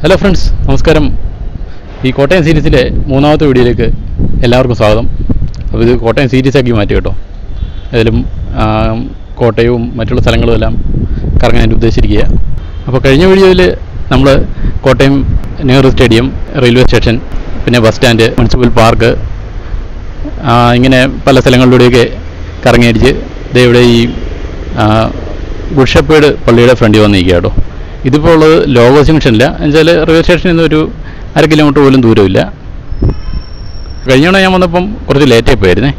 Hello friends നമസ്കാരം. ഈ കോട്ടയം സീരീസിലെ മൂന്നാമത്തെ വീഡിയോയിലേക്ക് എല്ലാവർക്കും സ്വാഗതം. അപ്പോൾ ഇത് കോട്ടയം സീരീസാക്കി മാറ്റി കേട്ടോ. അതിലും കോട്ടയവും മറ്റുള്ള സ്ഥലങ്ങളും എല്ലാം കറങ്ങാൻ ഉദ്ദേശിച്ചിരിക്കുക അപ്പോൾ കഴിഞ്ഞ വീഡിയോയിൽ നമ്മൾ Kottayam Nehru stadium railway station പിന്നെ ബസ് സ്റ്റാൻഡ് മുനിസിപ്പൽ പാർക്ക് ഇങ്ങനെ പല സ്ഥലങ്ങളിലൂടെയൊക്കെ കറങ്ങിയടിച്ച് ദേ ഇവിടെ ഈ ഗുഡ്ഷപ്പേട് പള്ളിയുടെ ഫ്രണ്ടിൽ വന്നിരിക്കുക കേട്ടോ. ഇതിപ്പോൾ ഉള്ളത് ലോഗോ ജംഗ്ഷനില്ല. എന്നുവെച്ചാൽ റെയിൽവേ സ്റ്റേഷനിൽ നിന്ന് ഒരു അര കിലോമീറ്റർ പോലും ദൂരമില്ല. കഴിഞ്ഞ തവണ ഞാൻ വന്നപ്പം കുറച്ച് ലേറ്റായി പോയിരുന്നേ.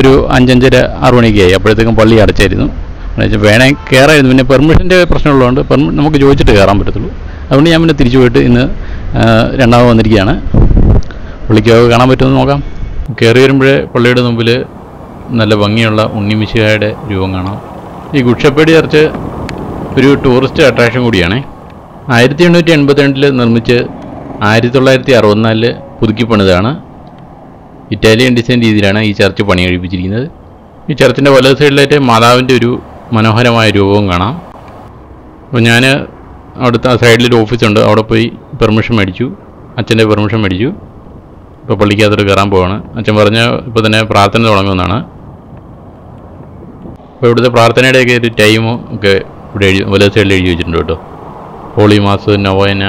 ഒരു അഞ്ചഞ്ചര ആറ് മണിക്ക് ആയി. അപ്പോഴത്തേക്കും പള്ളി അടച്ചായിരുന്നു. വേണേ കയറായിരുന്നു പിന്നെ പെർമിഷന്റെ പ്രശ്നമുള്ളതുകൊണ്ട് പെർമി നമുക്ക് ചോദിച്ചിട്ട് കയറാൻ പറ്റത്തുള്ളൂ. അതുകൊണ്ട് ഞാൻ പിന്നെ തിരിച്ചു പോയിട്ട് ഇന്ന് രണ്ടാമത് വന്നിരിക്കുകയാണ്. പുള്ളിക്കോ കാണാൻ പറ്റുമെന്ന് നോക്കാം. കയറി വരുമ്പോഴേ പള്ളിയുടെ മുമ്പിൽ നല്ല ഭംഗിയുള്ള ഉണ്ണിമിശിഹായുടെ രൂപം കാണാം. ഈ ഗുഡ്ഷപ്പേടി ചർച്ച് ഒരു ടൂറിസ്റ്റ് അട്രാക്ഷൻ കൂടിയാണേ. ആയിരത്തി എണ്ണൂറ്റി എൺപത്തിരണ്ടിൽ നിർമ്മിച്ച് ആയിരത്തി തൊള്ളായിരത്തി അറുപത്തിനാലിൽ പുതുക്കി പണിതാണ് ഇറ്റാലിയൻ ഡിസൈൻ രീതിയിലാണ് ഈ ചർച്ച് പണി കഴിപ്പിച്ചിരിക്കുന്നത്. ഈ ചർച്ചിന്റെ വലത് സൈഡിലായിട്ട് മാതാവിന്റെ ഒരു മനോഹരമായ രൂപവും കാണാം. അപ്പോൾ ഞാൻ അവിടുത്തെ ആ സൈഡിലൊരു ഓഫീസുണ്ട്. അവിടെ പോയി പെർമിഷൻ മേടിച്ചു. അച്ഛന്റെ പെർമിഷൻ മേടിച്ചു. ഇപ്പോൾ പള്ളിക്കകത്തോട്ട് കയറാൻ പോവാണ്. അച്ഛൻ പറഞ്ഞ ഇപ്പോൾ തന്നെ പ്രാർത്ഥന തുടങ്ങുമെന്നാണ് അപ്പോൾ ഇവിടുത്തെ പ്രാർത്ഥനയുടെയൊക്കെ ഒരു ടൈമും ഒക്കെ ഇവിടെ എഴുതി വലത് സൈഡിൽ എഴുതി വെച്ചിട്ടുണ്ട് കേട്ടോ. ഹോളി മാസ് നവോയന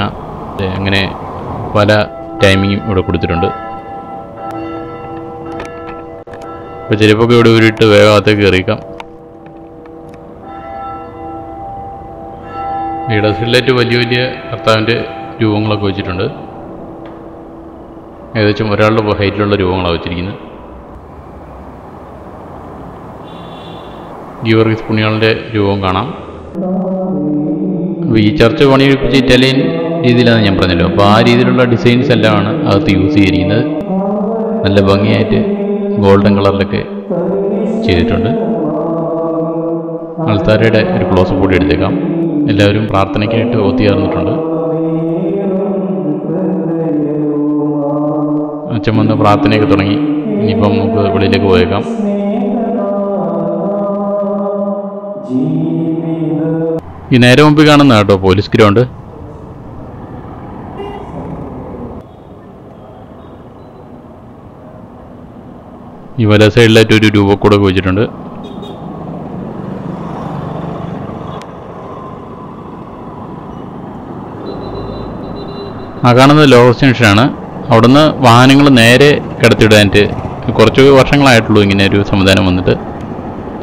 അങ്ങനെ പല ടൈമിങ്ങും ഇവിടെ കൊടുത്തിട്ടുണ്ട്. അപ്പോൾ ചിലപ്പോൾ ഇവിടെ ഊരിയിട്ട് വേഗം അകത്തേക്ക് കയറിയേക്കാം. ഇട സൈഡിലായിട്ട് വലിയ വലിയ കർത്താവിന്റെ രൂപങ്ങളൊക്കെ വെച്ചിട്ടുണ്ട്. ഏകദേശം ഒരാളുടെ ഹൈറ്റിലുള്ള രൂപങ്ങളാണ് വെച്ചിരിക്കുന്നത്. ഗീവർഗീസ് പുണ്യാളിന്റെ രൂപം കാണാം. അപ്പോൾ ഈ ചർച്ച പണിയെടുപ്പിച്ച ഇറ്റാലിയൻ രീതിയിലാണ് ഞാൻ പറഞ്ഞല്ലോ അപ്പോൾ ആ രീതിയിലുള്ള ഡിസൈൻസ് എല്ലാമാണ് അകത്ത് യൂസ് ചെയ്തിരിക്കുന്നത്. നല്ല ഭംഗിയായിട്ട് ഗോൾഡൻ കളറിലൊക്കെ ചെയ്തിട്ടുണ്ട്. ആൾത്താരയുടെ ഒരു ക്ലോസ് കൂടി എടുത്തേക്കാം. എല്ലാവരും പ്രാർത്ഥനയ്ക്കായിട്ട് ഒത്തുചേർന്നിട്ടുണ്ട് അച്ഛൻ വന്ന് പ്രാർത്ഥനയൊക്കെ തുടങ്ങി. ഇനിയിപ്പം നമുക്ക് വെളിയിലേക്ക് പോയേക്കാം. ഈ നേരെ മുമ്പിൽ കാണുന്ന കേട്ടോ പോലീസ് ഗ്രൗണ്ട്. ഈ വല സൈഡിലായിട്ട് ഒരു രൂപ കൂടെ വെച്ചിട്ടുണ്ട്. ആ കാണുന്നത് ലോവർ ജംഗ്ഷനാണ്. അവിടുന്ന് വാഹനങ്ങൾ നേരെ കിടത്തിവിടാനായിട്ട് കുറച്ച് വർഷങ്ങളായിട്ടുള്ളൂ ഇങ്ങനെ ഒരു സംവിധാനം വന്നിട്ട്.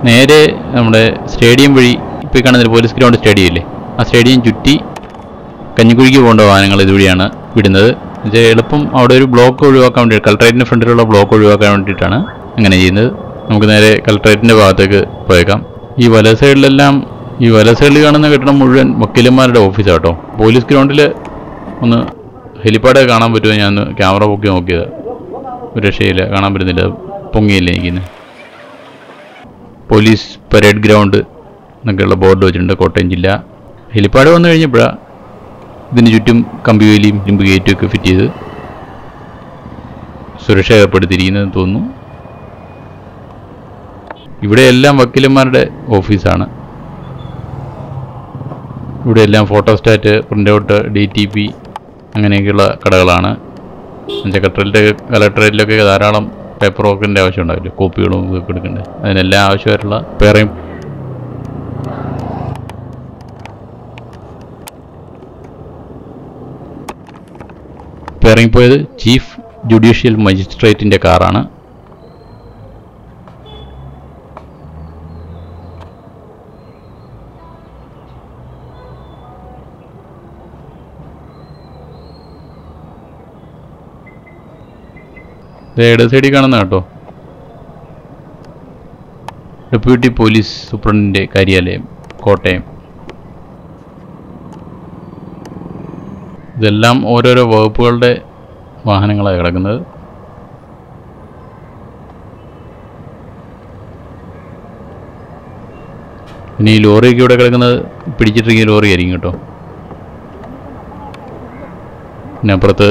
നേരെ നമ്മുടെ സ്റ്റേഡിയം വഴി ഇപ്പോൾ കാണുന്ന പോലീസ് ഗ്രൗണ്ട് സ്റ്റേഡിയം ഇല്ലേ? ആ സ്റ്റേഡിയം ചുറ്റി കഞ്ഞിക്കുഴിക്ക് പോകേണ്ട വാഹനങ്ങൾ ഇതുവഴിയാണ് വിടുന്നത്. എളുപ്പം അവിടെ ഒരു ബ്ലോക്ക് ഒഴിവാക്കാൻ വേണ്ടി കളക്ട്രേറ്റിന്റെ ഫ്രണ്ടിലുള്ള ബ്ലോക്ക് ഒഴിവാക്കാൻ വേണ്ടിയിട്ടാണ് അങ്ങനെ ചെയ്യുന്നത്. നമുക്ക് നേരെ കളക്ട്രേറ്റിന്റെ ഭാഗത്തേക്ക് പോയേക്കാം. ഈ വല സൈഡിലെല്ലാം ഈ വല സൈഡിൽ കാണുന്ന കെട്ടിടം മുഴുവൻ വക്കീലന്മാരുടെ ഓഫീസാണ് കേട്ടോ പോലീസ് ഗ്രൗണ്ടിൽ ഒന്ന് ഹെലിപ്പാഡ് കാണാൻ പറ്റുമോ? ഞാൻ ക്യാമറ പൊക്കി നോക്കിയത്. ഒരു രക്ഷയില്ല കാണാൻ പറ്റുന്നില്ല. പൊങ്ങിയില്ല എനിക്കിന്ന് പോലീസ് പരേഡ് ഗ്രൗണ്ട് എന്നൊക്കെയുള്ള ബോർഡ് വെച്ചിട്ടുണ്ട്. കോട്ടയം ജില്ല. ഹെലിപ്പാഡ് വന്നു കഴിഞ്ഞപ്പോഴാണ് ഇതിന് ചുറ്റും കമ്പിവേലിയും ഇരുമ്പ് ഗേറ്റും ഒക്കെ ഫിറ്റ് ചെയ്ത് സുരക്ഷ ഏർപ്പെടുത്തിയിരിക്കുന്നതെന്ന് തോന്നുന്നു. ഇവിടെ എല്ലാം വക്കീലന്മാരുടെ ഓഫീസാണ്. ഇവിടെ എല്ലാം photostat print out D T P അങ്ങനെയൊക്കെയുള്ള കടകളാണ്. സെക്രട്ടറിയിലെ കലക്ടറേറ്റിലൊക്കെ ധാരാളം പേപ്പർ വർക്കിന്റെ ആവശ്യം ഉണ്ടാവില്ല കോപ്പികളും ഇതൊക്കെ എടുക്കേണ്ടത്. അതിനെല്ലാം ആവശ്യമായിട്ടുള്ള വേറെയും ഇറങ്ങിപ്പോയത് ചീഫ് ജുഡീഷ്യൽ മജിസ്ട്രേറ്റിന്റെ കാറാണ്. ഇട സൈഡിൽ കാണുന്ന കേട്ടോ. ഡെപ്യൂട്ടി പോലീസ് സൂപ്രണ്ടിന്റെ കാര്യാലയം കോട്ടയം. ഇതെല്ലാം ഓരോരോ വകുപ്പുകളുടെ വാഹനങ്ങളാണ് കിടക്കുന്നത്. ഇനി ഈ ലോറിയൊക്കെ ഇവിടെ കിടക്കുന്നത് പിടിച്ചിട്ടിരിക്കുന്ന ലോറി ആയിരിക്കും കേട്ടോ. പിന്നെ അപ്പുറത്ത്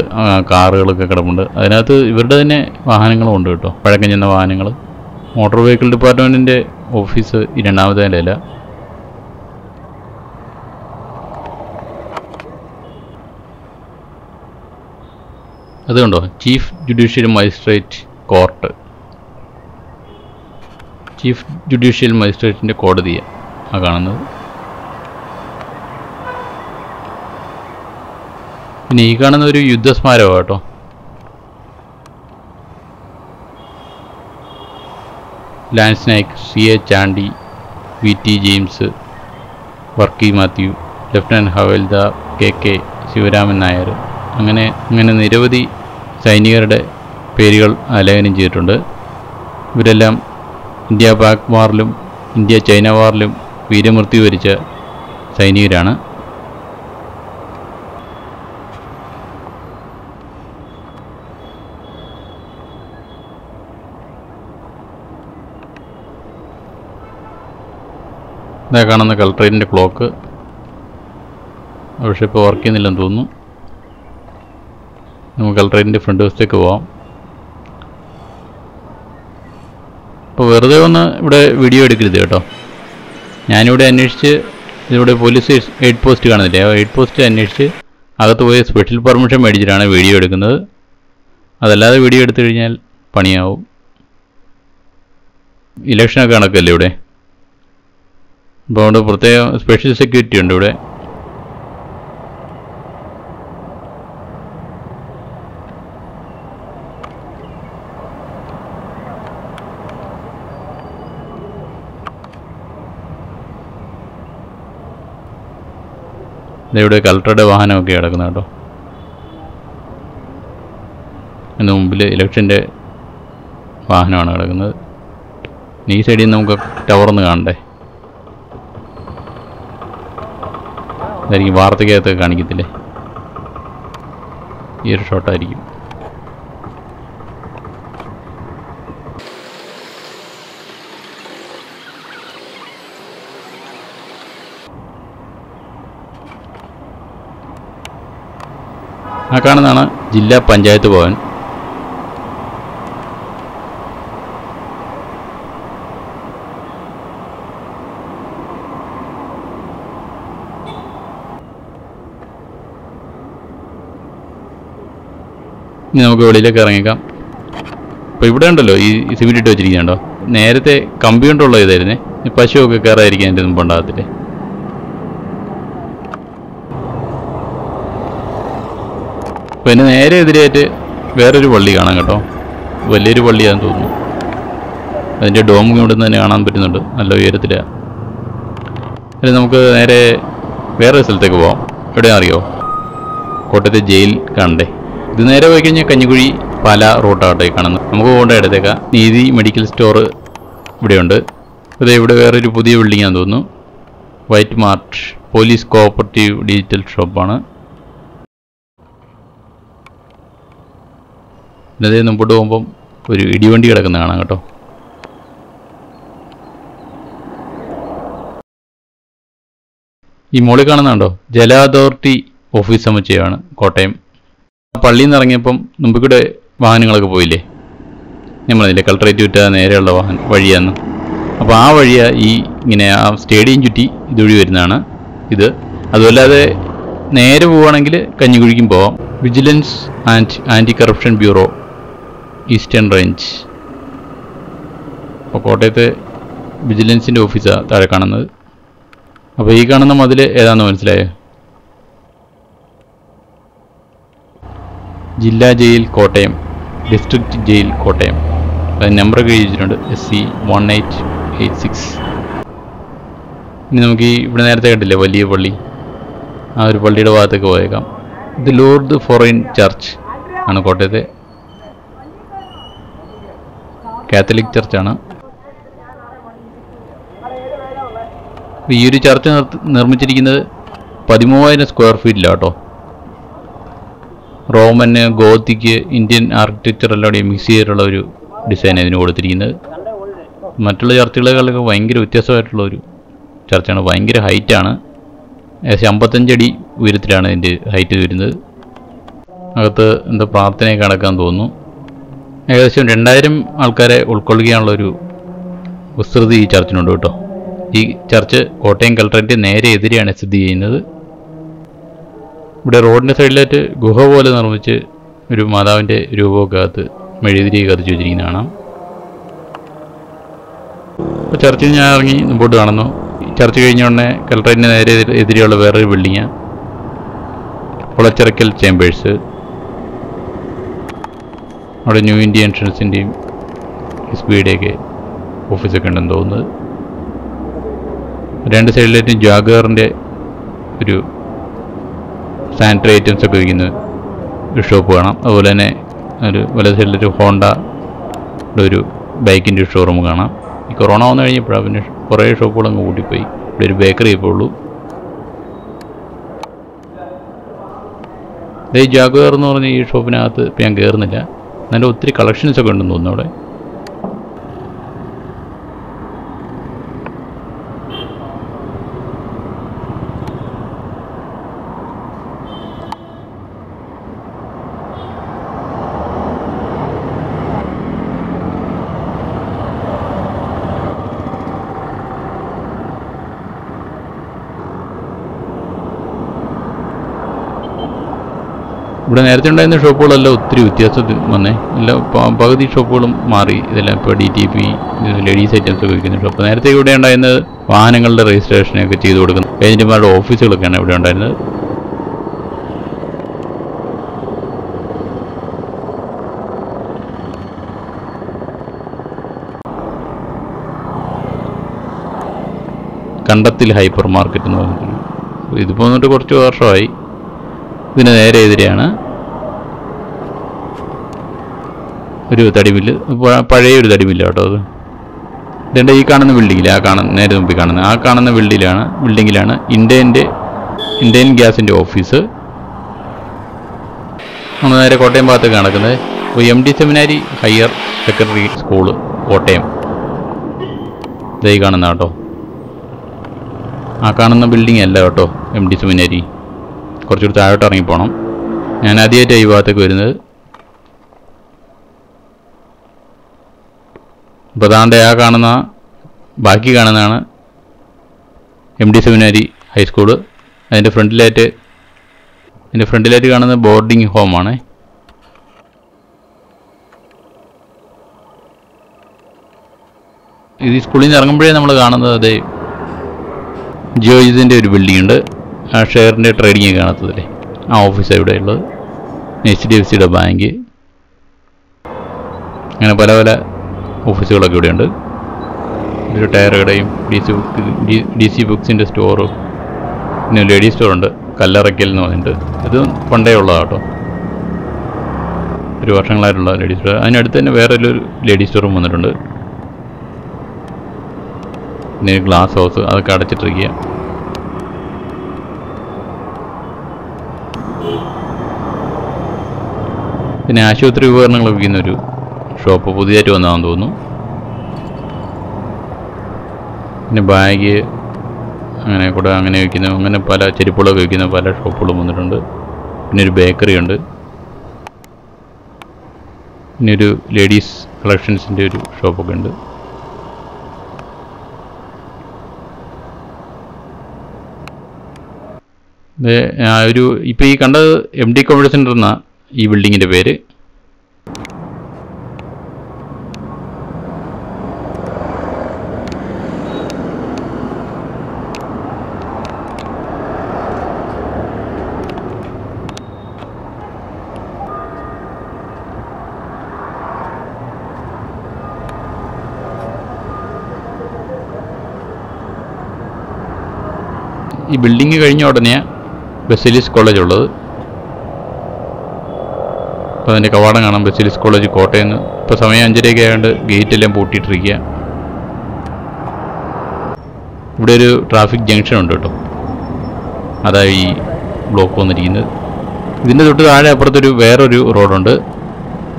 കാറുകളൊക്കെ കിടപ്പുണ്ട്. അതിനകത്ത് ഇവരുടെ തന്നെ വാഹനങ്ങളും ഉണ്ട് കേട്ടോ. പഴക്കം ചെന്ന വാഹനങ്ങൾ. മോട്ടോർ വെഹിക്കിൾ ഡിപ്പാർട്ട്മെന്റിന്റെ ഓഫീസ് ഈ രണ്ടാമത്തെ നിലയില. അത് കണ്ടോ? Chief judicial magistrate court chief judicial മജിസ്ട്രേറ്റിന്റെ കോടതിയാണ് ആ കാണുന്നത്. പിന്നെ ഈ കാണുന്ന ഒരു യുദ്ധസ്മാരകമാണ് കേട്ടോ. Lance naik C A Chandy V T James Varkey Mathew lieutenant havildar K K Sivaraman Nair അങ്ങനെ അങ്ങനെ നിരവധി സൈനികരുടെ പേരുകൾ ആലേഖനം ചെയ്തിട്ടുണ്ട്. ഇവരെല്ലാം ഇന്ത്യ പാക് വാറിലും ഇന്ത്യ ചൈന വാറിലും വീരമൃത്യു വരിച്ച സൈനികരാണ്. ഇതാ കാണുന്ന കളക്ട്രേറ്റിന്റെ ക്ലോക്ക്. പക്ഷേ ഇപ്പോൾ വർക്ക് ചെയ്യുന്നില്ലെന്ന് തോന്നുന്നു. നമുക്ക് കളക്ട്രേറ്റിന്റെ ഫ്രണ്ട് വശത്തേക്ക് പോവാം. അപ്പോൾ വെറുതെ ഒന്ന് ഇവിടെ വീഡിയോ എടുക്കരുത് കേട്ടോ. ഞാനിവിടെ അന്വേഷിച്ച് ഇതിവിടെ പോലീസ് എയ്ഡ് പോസ്റ്റ് കാണുന്നില്ലേ? ആ എയ്ഡ് പോസ്റ്റ് അന്വേഷിച്ച് അകത്ത് പോയി സ്പെഷ്യൽ പെർമിഷൻ മേടിച്ചിട്ടാണ് വീഡിയോ എടുക്കുന്നത്. അതല്ലാതെ വീഡിയോ എടുത്തു കഴിഞ്ഞാൽ പണിയാവും. ഇലക്ഷനൊക്കെ കണക്കല്ലേ ഇവിടെ? അപ്പോൾ അവിടെ പ്രത്യേകം സ്പെഷ്യൽ സെക്യൂരിറ്റി ഉണ്ട് ഇവിടെ. ഇവിടെ കലക്ടറുടെ വാഹനമൊക്കെ കിടക്കുന്നത് കേട്ടോ. അതിന് മുമ്പിൽ ഇലക്ഷന്റെ വാഹനമാണ് കിടക്കുന്നത്. ഈ സൈഡിൽ നിന്ന് നമുക്ക് ടവർന്ന് കാണണ്ടേ? ഇതായിരിക്കും വാർത്തയ്ക്കകത്ത് കാണിക്കത്തില്ലേ? ഈ ഒരു ഷോട്ടായിരിക്കും കാണുന്നതാണ് ജില്ലാ പഞ്ചായത്ത് ഭവൻ. ഇനി നമുക്ക് വെളിയിലേക്ക് ഇറങ്ങിക്കാം അപ്പോൾ ഇവിടെ ഉണ്ടല്ലോ ഈ സിമെന്റ് ഇട്ട് വെച്ചിരിക്കുന്നുണ്ടോ? നേരത്തെ കമ്പി കൊണ്ടുള്ള ഇതായിരുന്നേ. പശുവൊക്കെ കയറായിരിക്കും അതിന്റെ മുമ്പ് ഉണ്ടാകത്തില്ലേ? ഇതിന് നേരെ എതിരായിട്ട് വേറൊരു പള്ളി കാണാം കേട്ടോ. വലിയൊരു പള്ളിയാണെന്ന് തോന്നുന്നു. അതിന്റെ ഡോം ഇവിടെ നിന്ന് തന്നെ കാണാൻ പറ്റുന്നുണ്ട്. നല്ല ഉയരത്തിലാണ് അതിൽ നമുക്ക് നേരെ വേറൊരു സ്ഥലത്തേക്ക് പോവാം. എവിടെയാ അറിയോ? കോട്ടയത്തെ ജയിൽ കാണണ്ടേ. ഇത് നേരെ പോയി കഴിഞ്ഞാൽ കഞ്ഞിക്കുഴി പല റൂട്ടാകട്ടെ കാണുന്നത് നമുക്ക് പോകേണ്ട ഇടത്തേക്കാ. നീതി മെഡിക്കൽ സ്റ്റോർ ഇവിടെയുണ്ട്. ഇത് ഇവിടെ വേറൊരു പുതിയ ബിൽഡിംഗ് ആണെന്ന് തോന്നുന്നു. White Mart police cooperative digital ഷോപ്പാണ്. പിന്നെ മുമ്പോട്ട് പോകുമ്പം ഒരു ഇടിവണ്ടി കിടക്കുന്ന കാണാം കേട്ടോ. ഈ മോളിൽ കാണുന്നുണ്ടോ ജല അതോറിറ്റി ഓഫീസ് സമുച്ചയമാണ് കോട്ടയം. പള്ളിയിൽ നിന്ന് ഇറങ്ങിയപ്പം മുമ്പ് കൂടെ വാഹനങ്ങളൊക്കെ പോയില്ലേ? ഞാൻ പറഞ്ഞില്ലേ കളക്ടറേറ്റ് വിറ്റ നേരെയുള്ള വാഹനം വഴിയാന്ന് അപ്പോൾ ആ വഴിയാ ഈ ഇങ്ങനെ ആ സ്റ്റേഡിയം ചുറ്റി ഇതുവഴി വരുന്നതാണ് ഇത്. അതുമല്ലാതെ നേരെ പോവുകയാണെങ്കിൽ കഞ്ഞിക്കുഴിക്കും പോവാം. Vigilance and anti corruption bureau eastern range. അപ്പോൾ കോട്ടയത്തെ വിജിലൻസിന്റെ ഓഫീസാണ് താഴെ കാണുന്നത്. അപ്പോൾ ഈ കാണുന്ന മതിൽ ഏതാണെന്ന് മനസ്സിലായോ? ജില്ലാ jail Kottayam district jail Kottayam. അത് നമ്പറൊക്കെ എഴുതിയിട്ടുണ്ട് S C one eight eight six ഇനി നമുക്ക് ഈ ഇവിടെ നേരത്തെ കണ്ടില്ലേ വലിയ പള്ളി? ആ ഒരു പള്ളിയുടെ ഭാഗത്തേക്ക് പോയേക്കാം. ഇത് ലോർഡ് ഫോറിൻ ചർച്ച് ആണ് കോട്ടയത്തെ. കാത്തലിക് ചർച്ചാണ്. ഈ ഒരു ചർച്ച് നിർമ്മിച്ചിരിക്കുന്നത് പതിമൂവായിരം സ്ക്വയർ ഫീറ്റിലാണ് കേട്ടോ. റോമന് ഗോത്തിക്ക് ഇന്ത്യൻ ആർക്കിടെക്ചർ എല്ലാം കൂടി മിക്സ് ചെയ്തിട്ടുള്ള ഒരു ഡിസൈൻ ഇതിന് കൊടുത്തിരിക്കുന്നത്. മറ്റുള്ള ചർച്ചുകളെക്കാളൊക്കെ ഭയങ്കര വ്യത്യാസമായിട്ടുള്ള ഒരു ചർച്ചാണ് ഭയങ്കര ഹൈറ്റാണ് ഏകദേശം അമ്പത്തഞ്ചടി ഉയരത്തിലാണ് ഇതിന്റെ ഹൈറ്റ് വരുന്നത്. അകത്ത് എന്താ പ്രാർത്ഥനയൊക്കെ നടക്കാൻ തോന്നുന്നു. ഏകദേശം രണ്ടായിരം ആൾക്കാരെ ഉൾക്കൊള്ളുകയാണുള്ളൊരു വിസ്തൃതി ഈ ചർച്ചിനുണ്ട് കേട്ടോ. ഈ ചർച്ച് കോട്ടയം കളക്ടറേറ്റ് നേരെ എതിരെയാണ് സ്ഥിതി ചെയ്യുന്നത്. ഇവിടെ റോഡിന്റെ സൈഡിലായിട്ട് ഗുഹ പോലെ നിർമ്മിച്ച് ഒരു മാതാവിന്റെ രൂപമൊക്കെ അകത്ത് മെഴുതിരി കത്തിച്ച് വെച്ചിരിക്കുന്ന കാണാം. അപ്പോൾ ചർച്ചിൽ ഞാൻ ഇറങ്ങി മുമ്പോട്ട് കാണുന്നു. ചർച്ച് കഴിഞ്ഞ ഉടനെ കലക്ടറേറ്റിന് നേരെ എതിരെ- എതിരെയുള്ള വേറൊരു ബിൽഡിങ്ങാണ് കുളച്ചിറക്കൽ ചേമ്പേഴ്സ് അവിടെ ന്യൂ ഇന്ത്യ എൻട്രൻസിന്റെയും എസ് ബിയുടെയൊക്കെ ഓഫീസൊക്കെ ഉണ്ടെന്ന് തോന്നുന്നത്. രണ്ട് സൈഡിലായിട്ടും ജാഗറിന്റെ ഒരു സാനിറ്ററി ഐറ്റംസ് ഒക്കെ വിൽക്കുന്ന ഒരു ഷോപ്പ് കാണാം. അതുപോലെ തന്നെ ഒരു വലത് സൈഡിലൊരു ഹോണ്ട ഒരു ബൈക്കിന്റെ ഷോറൂം കാണാം. ഈ കൊറോണ വന്നു കഴിഞ്ഞപ്പോഴാണ് പിന്നെ കുറേ ഷോപ്പുകൾ അങ്ങ് കൂട്ടിപ്പോയി ഇവിടെ ഒരു ബേക്കറി ഇപ്പോൾ ഉള്ളൂ. ഈ ജാഗുവർ എന്ന് പറഞ്ഞ ഈ ഷോപ്പിനകത്ത് ഇപ്പം ഞാൻ കയറുന്നില്ല. നല്ല ഒത്തിരി കളക്ഷൻസ് ഒക്കെ ഉണ്ടെന്ന് തോന്നുന്നു അവിടെ. ഇവിടെ നേരത്തെ ഉണ്ടായിരുന്ന ഷോപ്പുകളെല്ലാം ഒത്തിരി വ്യത്യാസത്തിൽ വന്നേ. എല്ലാം പകുതി ഷോപ്പുകളും മാറി. ഇതെല്ലാം ഇപ്പോൾ D T P ladies items ഒക്കെ വിൽക്കുന്ന ഷോപ്പ് നേരത്തെ ഇവിടെ ഉണ്ടായിരുന്നത് വാഹനങ്ങളുടെ രജിസ്ട്രേഷനൊക്കെ ചെയ്തു കൊടുക്കുന്ന ഏജന്റുമാരുടെ ഓഫീസുകളൊക്കെയാണ് ഇവിടെ ഉണ്ടായിരുന്നത്. കണ്ടത്തിൽ ഹൈപ്പർ മാർക്കറ്റ് എന്ന് പറഞ്ഞിട്ടുണ്ട് ഇതിപ്പോൾ വന്നിട്ട് കുറച്ച് വർഷമായി. ഇതിന് നേരെ എതിരെയാണ്. ഒരു തടിമില്ല് പഴയ ഒരു തടിമില്ല കേട്ടോ അത്. ഇതേണ്ട ഈ കാണുന്ന ബിൽഡിങ്ങിൽ ആ കാണുന്ന നേരെ മുമ്പിൽ കാണുന്ന ആ കാണുന്ന ബിൽഡിങ്ങിലാണ് ബിൽഡിങ്ങിലാണ് ഇന്ത്യന്റെ ഇന്ത്യൻ ഗ്യാസിന്റെ ഓഫീസ്. നമ്മൾ നേരെ കോട്ടയം ഭാഗത്തേക്ക് നടക്കുന്നത്. അപ്പോൾ M D seminary higher secondary school Kottayam. ഇതായി കാണുന്ന കേട്ടോ. ആ കാണുന്ന ബിൽഡിംഗ് അല്ല കേട്ടോ എം ഡി സെമിനാരി കുറച്ചുകൂടി താഴോട്ട് ഇറങ്ങി പോകണം ഞാൻ ആദ്യമായിട്ടാണ് ഈ ഭാഗത്തേക്ക് വരുന്നത്. അപ്പോൾ ആ കാണുന്ന ബാക്കി കാണുന്നതാണ് എം ഡി സെമിനാരി ഹൈസ്കൂൾ അതിന്റെ ഫ്രണ്ടിലായിട്ട് അതിന്റെ ഫ്രണ്ടിലായിട്ട് കാണുന്ന ബോർഡിംഗ് ഹോമാണ് ഇത് സ്കൂളിൽ നിന്ന് ഇറങ്ങുമ്പോഴേ നമ്മൾ കാണുന്നത് അതേ ജിയോജിതിന്റെ ഒരു ബിൽഡിംഗ് ഉണ്ട്. ആ ഷെയറിന്റെ ട്രേഡിങ് കാണത്തതില്ലേ? ആ ഓഫീസാണ് ഇവിടെ ഉള്ളത്? എച്ച് ഡി എഫ് സിയുടെ ബാങ്ക് അങ്ങനെ പല പല ഓഫീസുകളൊക്കെ ഇവിടെയുണ്ട് ഒരു ടയർ കടയും D C book D C ബുക്സിന്റെ സ്റ്റോറും പിന്നെ ലേഡീസ് സ്റ്റോറുണ്ട് കല്ലറയ്ക്കൽ എന്ന് പറഞ്ഞിട്ട്. ഇത് പണ്ടേ ഉള്ളതാണ് കേട്ടോ. ഒരു വർഷങ്ങളായിട്ടുള്ള ലേഡീസ് സ്റ്റോർ അതിനടുത്ത് തന്നെ വേറെ ഒരു സ്റ്റോറും വന്നിട്ടുണ്ട്. പിന്നെ ഗ്ലാസ് ഹൗസ് അതൊക്കെ അടച്ചിട്ടിരിക്കുക പിന്നെ ആശുപത്രി ഉപകരണങ്ങൾ വിൽക്കുന്ന ഒരു ഷോപ്പ് പുതിയതായിട്ട് വന്നതാണെന്ന് തോന്നുന്നു. പിന്നെ ബാഗ് അങ്ങനെ കൂടെ അങ്ങനെ വയ്ക്കുന്ന അങ്ങനെ പല ചെരുപ്പുകളൊക്കെ വയ്ക്കുന്ന പല ഷോപ്പുകളും വന്നിട്ടുണ്ട്. പിന്നെ ഒരു ബേക്കറി ഉണ്ട്. പിന്നെ ഒരു ലേഡീസ് കളക്ഷൻസിന്റെ ഒരു ഷോപ്പൊക്കെ ഉണ്ട്. ഒരു ഇപ്പോൾ ഈ കണ്ടത് എം ഡി കോമേഴ്സ് സെന്റർ എന്ന ഈ ബിൽഡിങ്ങിന്റെ പേര്? ഈ ബിൽഡിങ് കഴിഞ്ഞ ഉടനെയാണ് ബെസിലിസ് കോളേജ് ഉള്ളത്. അപ്പോൾ അതിന്റെ കവാടം കാണാം ബസിലിസ് കോളേജ് കോട്ടയം നിന്ന് ഇപ്പോൾ സമയം അഞ്ചരയൊക്കെ ആയതുകൊണ്ട് ഗേറ്റ് എല്ലാം പൂട്ടിയിട്ടിരിക്കുക ഇവിടെ ഒരു ട്രാഫിക് ജംഗ്ഷൻ ഉണ്ട് കേട്ടോ. അതാ ഈ ബ്ലോക്ക് വന്നിരിക്കുന്നത്. ഇതിന്റെ തൊട്ട് താഴെ അപ്പുറത്തൊരു വേറൊരു റോഡുണ്ട്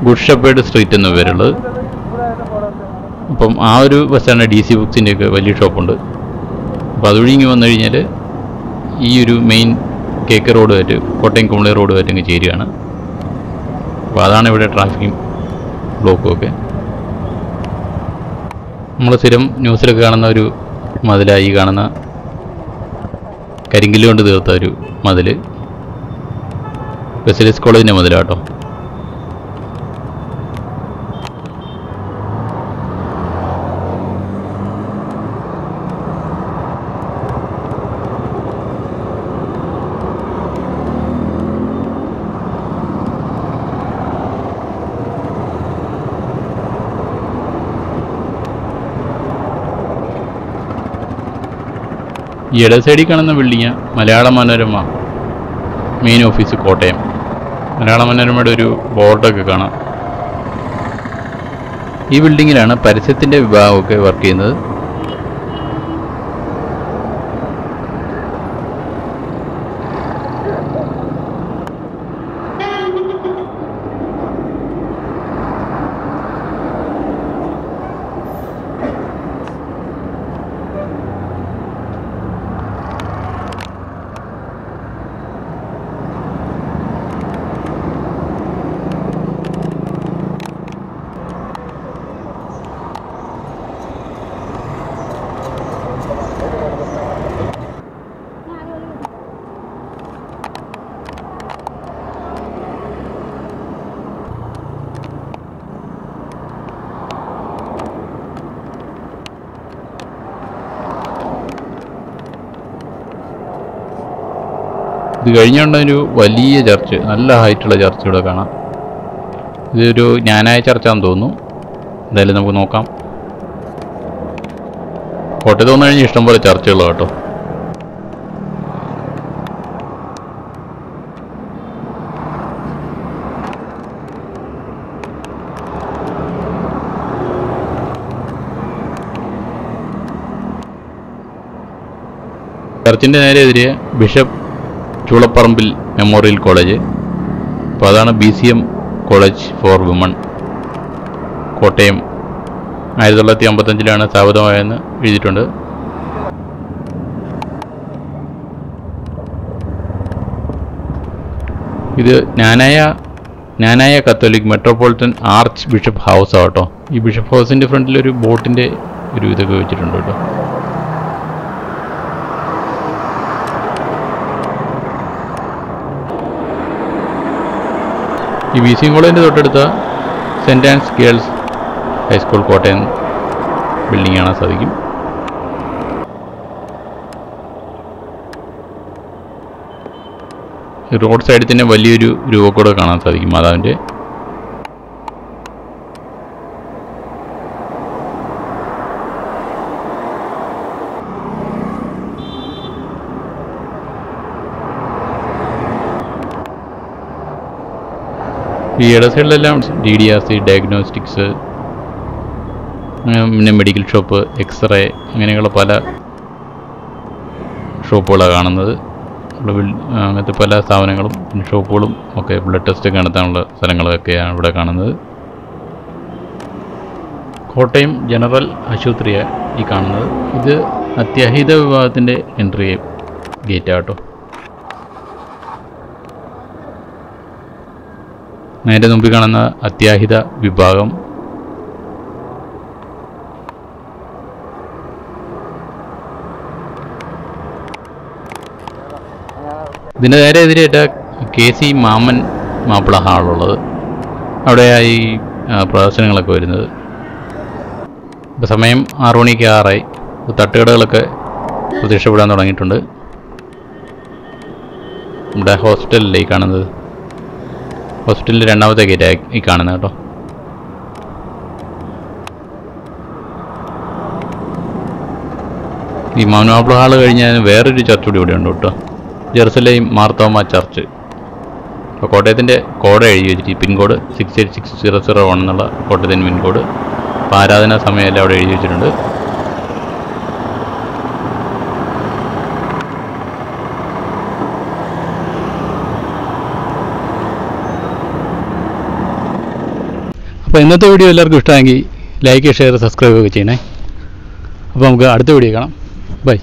ഗുഡ് ഷപ്പേഡ് സ്ട്രീറ്റ് എന്ന പേരുള്ളത്. അപ്പം ആ ഒരു ബസ്സാണ് ഡി സി ബുക്സിന്റെയൊക്കെ വലിയ ഷോപ്പുണ്ട് അപ്പോൾ അതുവഴി ഇങ്ങ് വന്നു കഴിഞ്ഞാൽ ഈ ഒരു മെയിൻ കേക്ക് റോഡ് റോഡുമായിട്ട് കോട്ടയം കുമളി റോഡ് റോഡുമായിട്ട് ഇങ്ങ് ചേരുകയാണ് അപ്പോൾ അതാണ് ഇവിടെ ട്രാഫിക്കും ബ്ലോക്കും ഒക്കെ. നമ്മൾ സ്ഥിരം ന്യൂസിലൊക്കെ കാണുന്ന ഒരു മതിലായി കാണുന്ന കരിങ്കല്ല് കൊണ്ട് തീർത്ത ഒരു മതിൽ ബെസിലിസ് കോളേജിന്റെ മതിലാട്ടോ ഇട സൈഡിൽ കാണുന്ന building Malayala Manorama main office Kottayam. മലയാള മനോരമയുടെ ഒരു ബോർഡൊക്കെ കാണാം. ഈ ബിൽഡിങ്ങിലാണ് പരസ്യത്തിന്റെ വിഭാഗമൊക്കെ വർക്ക് ചെയ്യുന്നത്. ഇത് കഴിഞ്ഞുകൊണ്ട് ഒരു വലിയ ചർച്ച് നല്ല ഹൈറ്റുള്ള ചർച്ച ഇവിടെ കാണാം. ഇതൊരു ജ്ഞാനായ ചർച്ചാന്ന് തോന്നുന്നു. എന്തായാലും നമുക്ക് നോക്കാം. കോട്ടയത്ത് വന്നു കഴിഞ്ഞാൽ ഇഷ്ടംപോലെ ചർച്ചകളാണ് കേട്ടോ. ചർച്ചിന്റെ നേരെ എതിരെ ബിഷപ്പ് ചൂളപ്പറമ്പിൽ മെമ്മോറിയൽ കോളേജ്. അപ്പോൾ അതാണ് B C M college for women. Kottayam ആയിരത്തി തൊള്ളായിരത്തി അമ്പത്തഞ്ചിലാണ് സ്ഥാപിതമായെന്ന് എഴുതിയിട്ടുണ്ട്. ഇത് ഞാനായ ഞാനായ Catholic metropolitan archbishop house ആട്ടോ ഈ ബിഷപ്പ് ഹൗസിന്റെ ഫ്രണ്ടിൽ ഒരു ബോട്ടിന്റെ ഒരു ഇതൊക്കെ വെച്ചിട്ടുണ്ട് കേട്ടോ. ഈ വി സി കോളേജിന്റെ തൊട്ടടുത്ത saint Ann's girls high school Kottayam building കാണാൻ സാധിക്കും. റോഡ് സൈഡിൽ തന്നെ വലിയൊരു രൂപക്കൂടെ കാണാൻ സാധിക്കും. മാതാവിന്റെ ഈ ഇട സൈഡിലെല്ലാം D D R C diagnostics പിന്നെ മെഡിക്കൽ ഷോപ്പ് എക്സ്റേ അങ്ങനെയുള്ള പല ഷോപ്പുകളാണ് കാണുന്നത്. അങ്ങനത്തെ പല സ്ഥാപനങ്ങളും ഷോപ്പുകളും ഒക്കെ ബ്ലഡ് ടെസ്റ്റ് നടത്താനുള്ള സ്ഥലങ്ങളൊക്കെയാണ് ഇവിടെ കാണുന്നത്. കോട്ടയം ജനറൽ ആശുപത്രിയാണ് ഈ കാണുന്നത്. ഇത് അത്യാഹിത വിഭാഗത്തിന്റെ എൻട്രി ഗേറ്റാട്ടോ നേരെ മുമ്പിൽ കാണുന്ന അത്യാഹിത വിഭാഗം. ഇതിന്റെ നേരെ എതിരായിട്ട് കെ സി മാമൻ മാപ്പിള ഹാളുള്ളത്. അവിടെയായി പ്രദർശനങ്ങളൊക്കെ വരുന്നത്. ഇപ്പം സമയം ആറു മണിക്ക് ആറായി. തട്ടുകടകളൊക്കെ പ്രത്യക്ഷപ്പെടാൻ തുടങ്ങിയിട്ടുണ്ട്. നമ്മുടെ ഹോസ്പിറ്റലിലെ ഈ കാണുന്നത് ഹോസ്പിറ്റലിന്റെ രണ്ടാമത്തെ ഗേറ്റ് ഈ കാണുന്നത് കേട്ടോ. ഈ മൗനാപ്പിള ഹാൾ കഴിഞ്ഞാൽ വേറൊരു ചർച്ച് കൂടി ഇവിടെ ഉണ്ട് കേട്ടോ. Jerusalem Marthoma church. അപ്പോൾ കോട്ടയത്തിന്റെ കോഡ് എഴുതി വെച്ചിട്ട് pin code six eight six zero zero one എന്നുള്ള കോട്ടയത്തിന്റെ പിൻകോഡ്. അപ്പോൾ ആരാധനാ സമയമെല്ലാം അവിടെ എഴുതി വെച്ചിട്ടുണ്ട്. അപ്പോൾ ഇന്നത്തെ വീഡിയോ എല്ലാവർക്കും ഇഷ്ടമായെങ്കിൽ ലൈക്ക് ഷെയർ സബ്സ്ക്രൈബ് ഒക്കെ ചെയ്യണേ. അപ്പോൾ നമുക്ക് അടുത്ത വീഡിയോ കാണാം. ബൈ